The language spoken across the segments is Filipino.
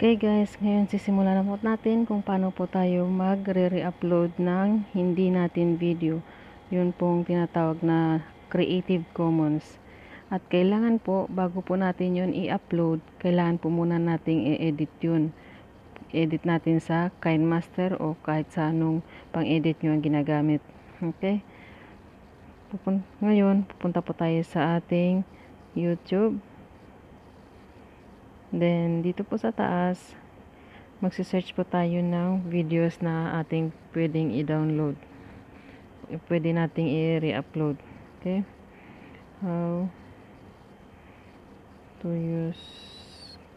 Okay guys, ngayon sisimulan na po natin kung paano po tayo magre-re-upload ng hindi natin video. Yun pong tinatawag na Creative Commons. At kailangan po, bago po natin yun i-upload, kailangan po muna nating i-edit yun. Edit natin sa KineMaster o kahit sa anong pang-edit nyo ang ginagamit. Okay? Pupun ngayon, pupunta po tayo sa ating YouTube. Then, dito po sa taas, magsisearch po tayo ng videos na ating pwedeng i-download. Pwede nating i-re-upload. Okay? How to use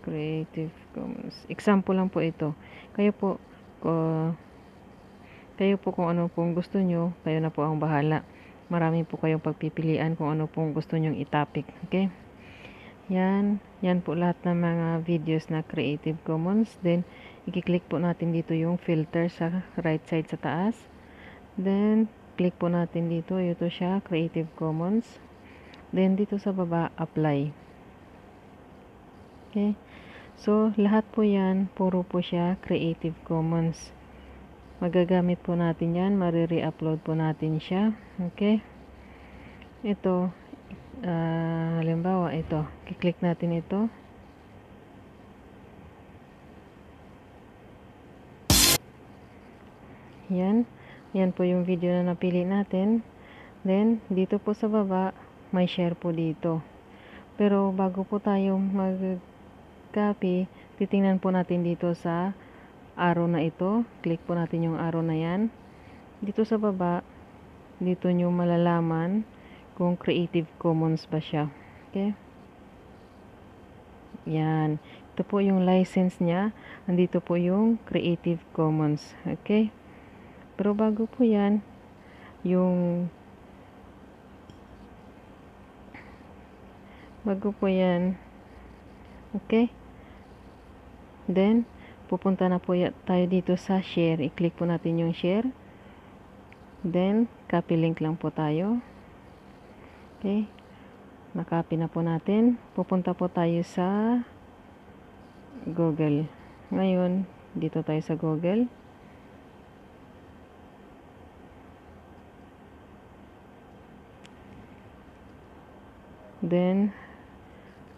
Creative Commons. Example lang po ito. Kayo po, uh, kayo po kung ano pong gusto nyo, kayo na po ang bahala. Marami po kayong pagpipilian kung ano pong gusto nyong i-topic. Okay? Yan, yan po lahat ng mga videos na Creative Commons. Then, i-click po natin dito yung filter sa right side sa taas. Then, click po natin dito. Ito siya, Creative Commons. Then, dito sa baba, apply. Okay. So, lahat po yan, puro po siya Creative Commons. Magagamit po natin yan, marire-upload po natin siya. Okay. Ito, uh, halimbawa ito. Kiklik natin ito. Yan. Yan po yung video na napili natin. Then dito po sa baba may share po dito. Pero bago po tayo mag copy titingnan po natin dito sa arrow na ito. Click po natin yung arrow na yan. Dito sa baba dito nyo malalaman kung Creative Commons ba siya. Okay? Yan. Ito po yung license niya. Andito po yung Creative Commons. Okay? Pero bago po yan, yung bago po yan, okay? Then, pupunta na po tayo dito sa share. I-click po natin yung share. Then, copy link lang po tayo. Okay. Nakapin na po natin. Pupunta po tayo sa Google. Ngayon, dito tayo sa Google. Then,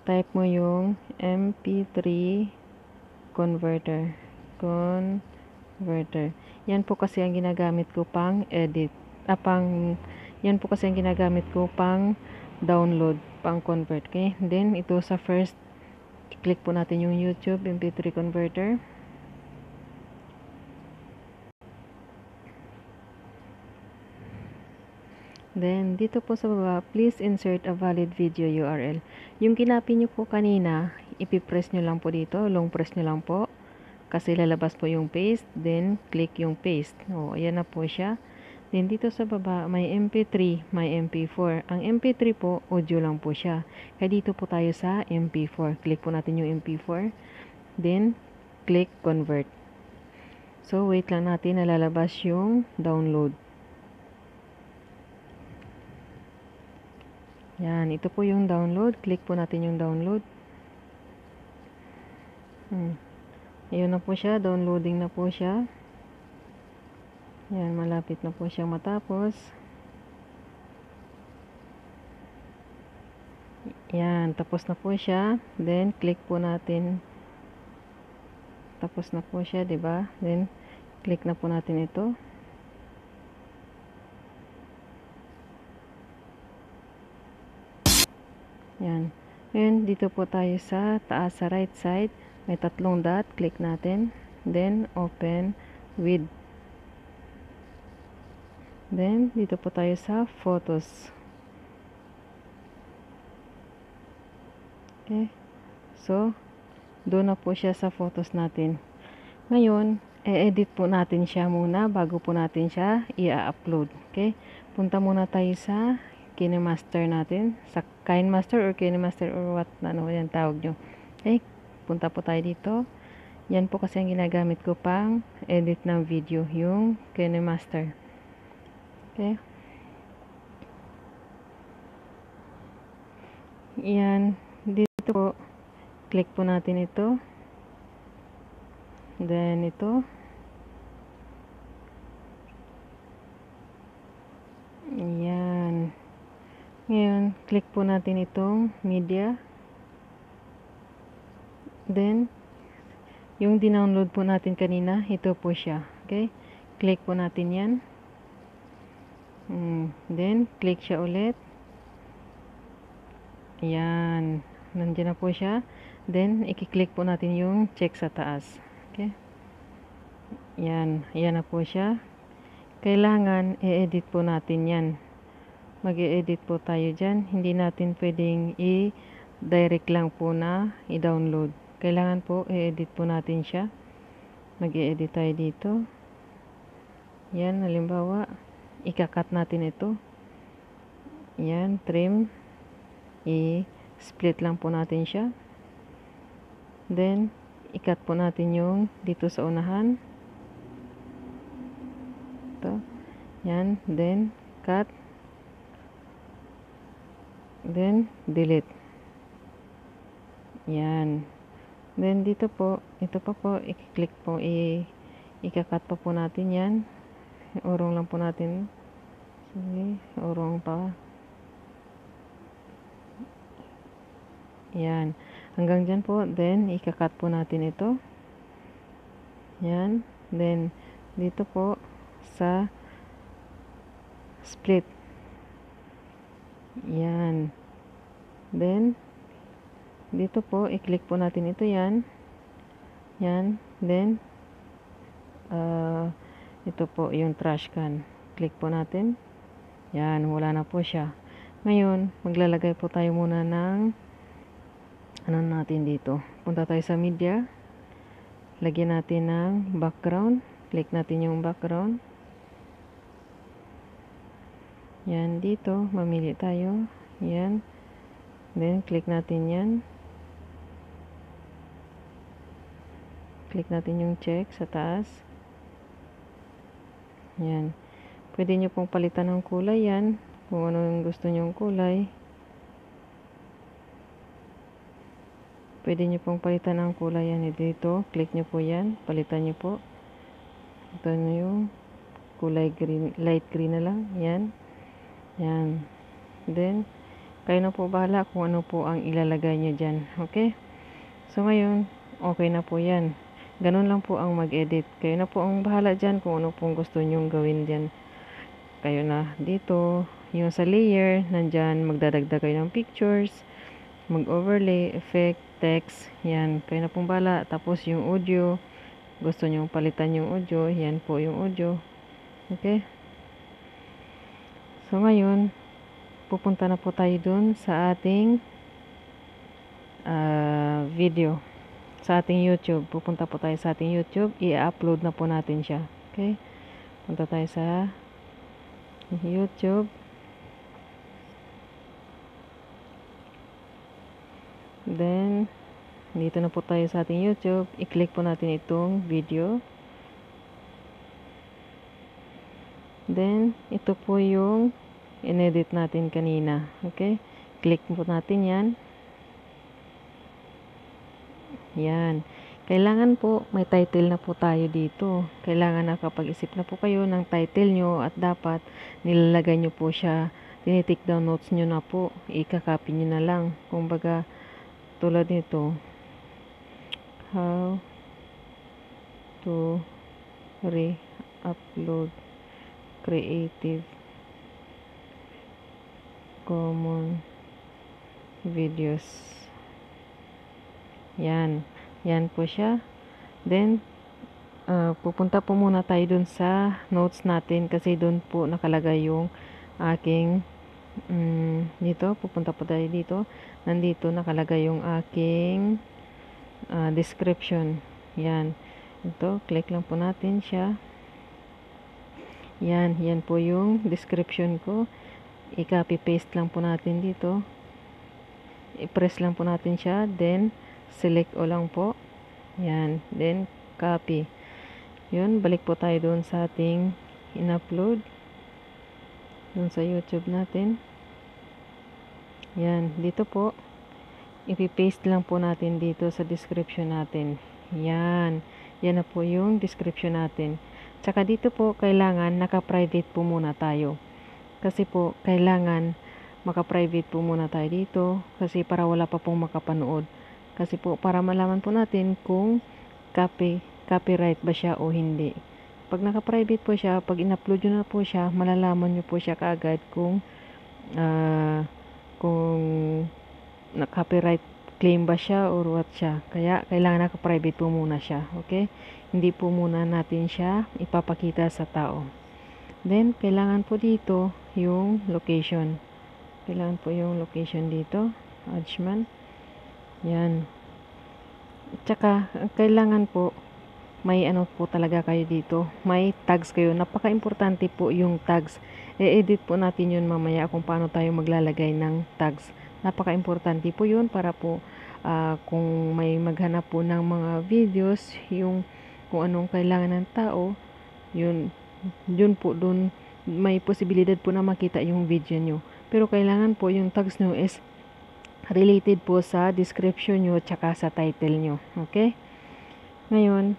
type mo yung MP3 converter. Converter. Yan po kasi ang ginagamit ko pang edit. Ah, pang yan po kasi ang ginagamit ko pang download, pang convert. Okay? Then, ito sa first, click po natin yung YouTube MP3 converter. Then, dito po sa baba, please insert a valid video URL. Yung kinapi nyo po kanina, ipipress nyo lang po dito, long press nyo lang po. Kasi lalabas po yung paste, then click yung paste. O, ayan na po siya. Then dito sa baba, may MP3, may MP4. Ang MP3 po, audio lang po siya. Kaya dito po tayo sa MP4. Click po natin yung MP4. Then, click convert. So, wait lang natin na lalabas yung download. Yan, ito po yung download. Click po natin yung download. Hmm. Ayun na po siya. Downloading na po siya. Yan, malapit na po siyang matapos. Yan, tapos na po siya. Then, click po natin. Tapos na po siya, ba? Then, click na po natin ito. Yan. Ngayon, dito po tayo sa taas sa right side. May tatlong dot. Click natin. Then, open with Then, dito po tayo sa photos. Okay. So, doon na po siya sa photos natin. Ngayon, e-edit po natin siya muna bago po natin siya i-upload. Okay. Punta muna tayo sa KineMaster natin. Sa KineMaster or KineMaster or what na ano yan tawag nyo. Okay. Punta po tayo dito. Yan po kasi ang ginagamit ko pang edit ng video, yung KineMaster. Okay. Yan. Dito po, click po natin ito. Then, ito. Yan. Ngayon, click po natin itong media. Then, yung dinownload po natin kanina, ito po siya. Okay? Click po natin yan. Then, click siya ulit. Yan. Nandiyan na po siya. Then, i-click po natin yung check sa taas. Okay? Yan. Yan na po siya. Kailangan, i-edit po natin yan. Mag-i-edit po tayo dyan. Hindi natin pwedeng i-direct lang po na i-download. Kailangan po, i-edit po natin siya. Mag-i-edit tayo dito. Yan, halimbawa, ikakat natin ito. Yan, trim. I-split lang po natin siya. Then, ikat po natin yung dito sa unahan. Ito. Yan, then, cut. Then, delete. Yan. Then, dito po, ito pa po, i-click po, i- ikakat pa po natin yan. Urong lang po natin. Sige, urong pa. Yan. Hanggang dyan po, then, ikakat po natin ito. Yan. Then, dito po, sa split. Yan. Then, dito po, i-click po natin ito yan. Yan. Then, uh, ito po yung trash can. Click po natin. Yan, wala na po siya. Ngayon, maglalagay po tayo muna ng ano natin dito. Punta tayo sa media. Lagyan natin ng background. Click natin yung background. Yan, dito. Mamili tayo. Yan. Then, click natin yan. Click natin yung check sa taas. Yan. Pwede nyo pong palitan ng kulay yan. Kung ano yung gusto nyong kulay. Pwede nyo pong palitan ng kulay yan. Dito, click nyo po yan. Palitan nyo po. Ito nyo yung kulay green, light green na lang. Yan. Yan. Then, kayo na po bahala kung ano po ang ilalagay nyo dyan. Okay? So, ngayon, okay na po yan. Ganun lang po ang mag-edit. Kayo na po ang bahala dyan kung ano pong gusto nyong gawin dyan. Kayo na dito. Yung sa layer, nandyan, magdadagdag kayo ng pictures, mag-overlay, effect, text. Yan, kayo na pong bahala. Tapos yung audio, gusto nyong palitan yung audio, yan po yung audio. Okay? So, ngayon, pupunta na po tayo dun sa ating uh, video. Sa ating YouTube. Pupunta po tayo sa ating YouTube. I-upload na po natin siya. Okay? Punta tayo sa YouTube. Then, dito na po tayo sa ating YouTube. I-click po natin itong video. Then, ito po yung inedit natin kanina. Okay? Click po natin yan. Yan. Kailangan po, may title na po tayo dito. Kailangan nakapag-isip na po kayo ng title nyo at dapat nilalagay nyo po siya. Tinitik down notes nyo na po. Ikakopy nyo na lang. Kung baga, tulad nito. How to re-upload creative common videos yan yan po siya then uh, pupunta po muna tayo dun sa notes natin kasi dun po nakalagay yung aking um, dito pupunta po tayo dito nandito nakalagay yung aking uh, description yan ito click lang po natin siya yan, yan po yung description ko. I-copy paste lang po natin dito. I-press lang po natin siya. Then, select o lang po. Yan. Then, copy. Yun, balik po tayo doon sa ating in-upload. Doon sa YouTube natin. Yan, dito po. I-paste lang po natin dito sa description natin. Yan. Yan na po yung description natin. Tsaka dito po, kailangan naka-private po muna tayo. Kasi po, kailangan maka-private po muna tayo dito kasi para wala pa pong makapanood. Kasi po, para malaman po natin kung copy, copyright ba siya o hindi. Pag naka-private po siya, pag in-upload nyo na po siya, malalaman nyo po siya kaagad kung uh, kung na-copyright claim ba siya or what siya. Kaya, kailangan naka-private po muna siya. Okay? Hindi po muna natin siya ipapakita sa tao. Then, kailangan po dito yung location. Kailangan po yung location dito. Adjman. Yan. Tsaka, kailangan po may ano po talaga kayo dito. May tags kayo. Napaka-importante po yung tags. E-edit po natin yun mamaya kung paano tayo maglalagay ng tags. Napaka-importante po yun para po uh, kung may maghanap po ng mga videos, yung kung anong kailangan ng tao, yun, yun po dun may posibilidad po na makita yung video nyo. Pero kailangan po yung tags nyo is related po sa description nyo tsaka sa title nyo. Okay? Ngayon,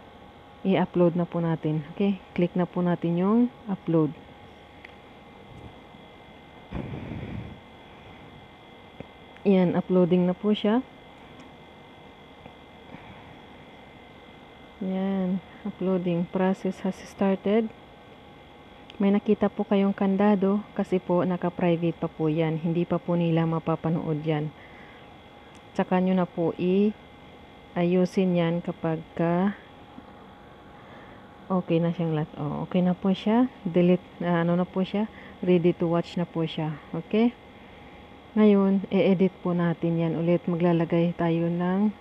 i-upload na po natin. Okay? Click na po natin yung upload. Yan, uploading na po siya. Yan, uploading process has started. May nakita po kayong kandado kasi po naka-private pa po yan. Hindi pa po nila mapapanood yan. Tsaka nyo na po i-ayusin yan kapag ka okay na siyang lahat. Oh, okay na po siya. Delete, uh, ano na po siya. Ready to watch na po siya. Okay? Ngayon, i-edit po natin yan ulit. Maglalagay tayo ng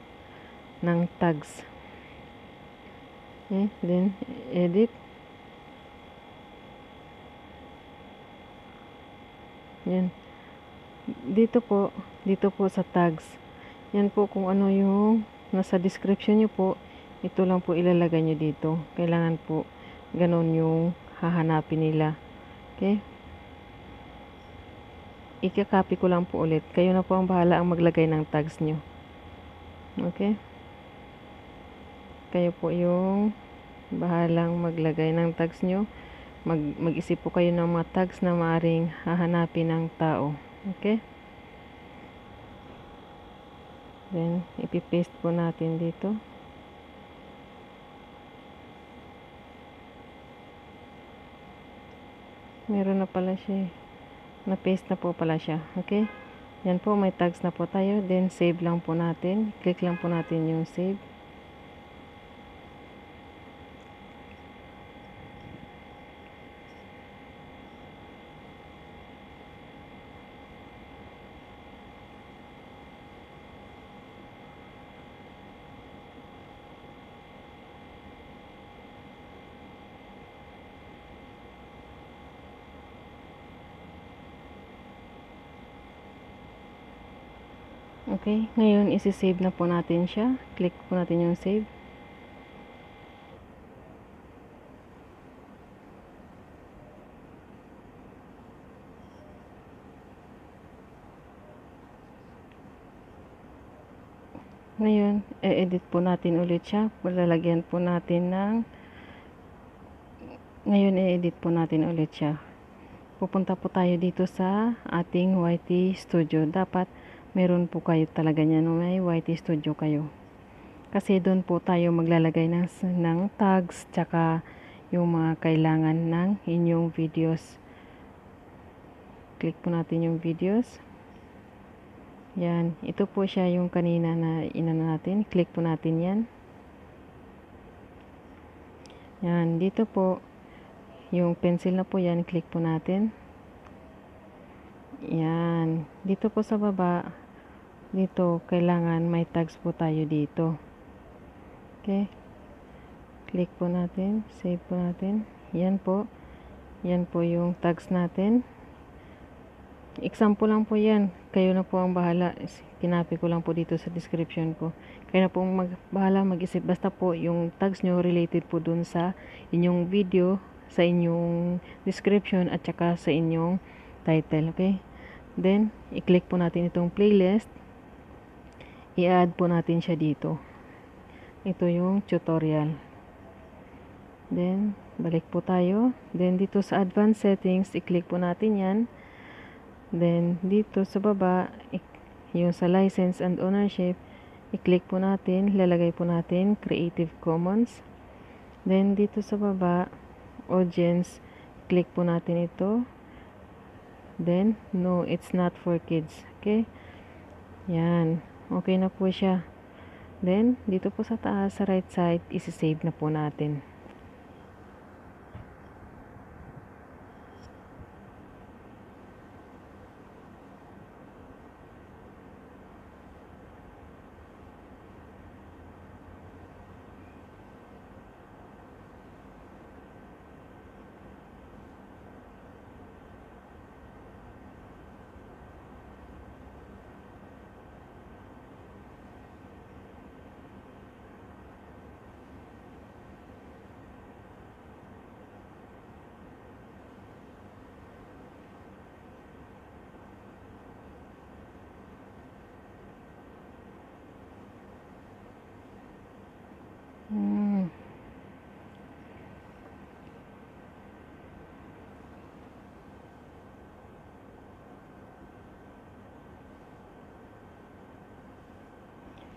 ng tags. Okay? Then, edit. Yan. Dito po, dito po sa tags. Yan po kung ano yung nasa description nyo po ito lang po ilalagay nyo dito. Kailangan po ganun yung hahanapin nila. Okay? Ikakopy ko lang po ulit. Kayo na po ang bahala ang maglagay ng tags nyo okay? Kayo po yung bahalang maglagay ng tags nyo mag, mag-isip po kayo ng mga tags na maaring hahanapin ng tao. Okay then ipipaste po natin dito. Meron na pala siya eh. na paste na po pala siya okay? Yan po may tags na po tayo. Then save lang po natin. Click lang po natin yung save Okay, ngayon isi-save na po natin siya. Click po natin yung save. Ngayon, e-edit po natin ulit siya. Lalagyan po natin ng ngayon, e-edit po natin ulit siya. Pupunta po tayo dito sa ating YT Studio. Dapat meron po kayo talaga niyan may YT Studio kayo. Kasi doon po tayo maglalagay ng, ng tags tsaka yung mga kailangan ng inyong videos. Click po natin yung videos. Yan. Ito po siya yung kanina na inano natin. Click po natin yan. Yan. Dito po yung pencil na po yan. Click po natin. Yan. Dito po sa baba dito kailangan may tags po tayo dito. Okay? Click po natin save po natin. Yan po. Yan po yung tags natin. Example lang po yan. Kayo na po ang bahala. Kinapi ko lang po dito sa description ko. Kayo na po mag, bahala mag-isip. Basta po yung tags nyo related po dun sa inyong video sa inyong description at saka sa inyong title. Okay? Then i-click po natin itong playlist i-add po natin siya dito ito yung tutorial Then, balik po tayo. Then, dito sa advanced settings, i-click po natin yan. Then, dito sa baba, yung sa license and ownership, i-click po natin, lalagay po natin Creative Commons. Then, dito sa baba, audience, click po natin ito. Then, no, it's not for kids. Okay? Yan. Okay na po siya. Then, dito po sa taas, sa right side, isi-save na po natin.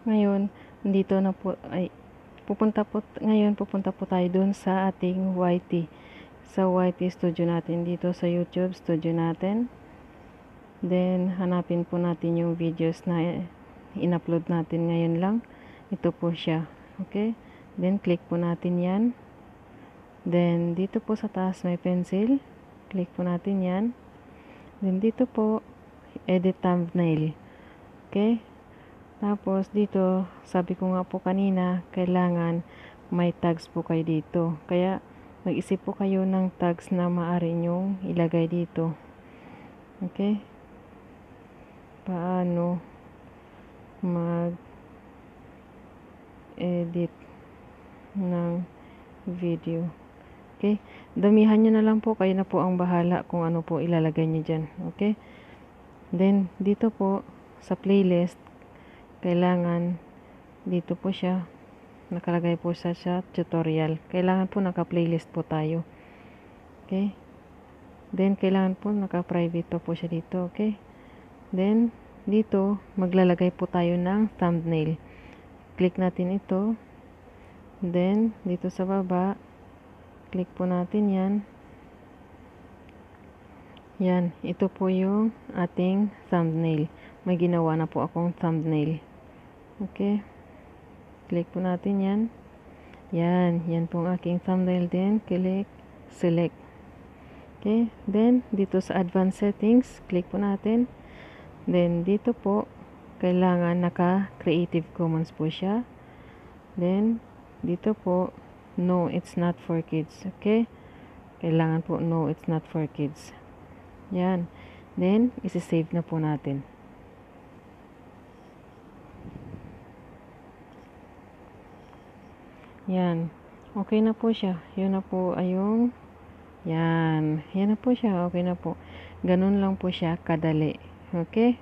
Ngayon, dito na po ay pupunta po ngayon pupunta po tayo dun sa ating YT sa YT studio natin dito sa YouTube studio natin. Then hanapin po natin yung videos na in-upload natin ngayon lang. Ito po siya. Okay? Then, click po natin yan. Then, dito po sa taas may pencil. Click po natin yan. Then, dito po, edit thumbnail. Okay? Tapos, dito, sabi ko nga po kanina, kailangan may tags po kayo dito. Kaya, mag-isip po kayo ng tags na maaari nyong ilagay dito. Okay? Paano mag edit ng video. Okay? Damihan nyo na lang po. Kayo na po ang bahala kung ano po ilalagay nyo dyan. Okay? Then, dito po, sa playlist, kailangan, dito po siya, nakalagay po sa, sa tutorial. Kailangan po naka-playlist po tayo. Okay? Then, kailangan po naka-private po siya dito. Okay? Then, dito, maglalagay po tayo ng thumbnail. Click natin ito. Then, dito sa baba, click po natin yan. Yan, ito po yung ating thumbnail. May ginawa na po akong thumbnail. Okay. Click po natin yan. Yan, yan po ang aking thumbnail din. Click, select. Okay, then, dito sa advanced settings, click po natin. Then, dito po, kailangan naka Creative Commons po siya. Then, dito po, no, it's not for kids. Okay? Kailangan po, no, it's not for kids. Yan. Then, isi-save na po natin. Yan. Okay na po siya. Yun na po ay yung yan. Yan na po siya. Okay na po. Ganun lang po siya kadali. Okay?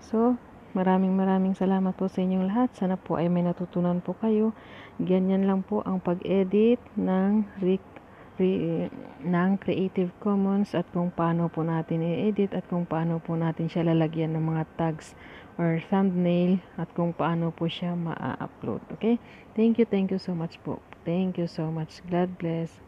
So, Maraming maraming salamat po sa inyong lahat. Sana po ay may natutunan po kayo. Ganyan lang po ang pag-edit ng, re, re, ng Creative Commons at kung paano po natin i-edit at kung paano po natin siya lalagyan ng mga tags or thumbnail at kung paano po siya ma-upload. Okay? Thank you, thank you so much po. Thank you so much. God bless.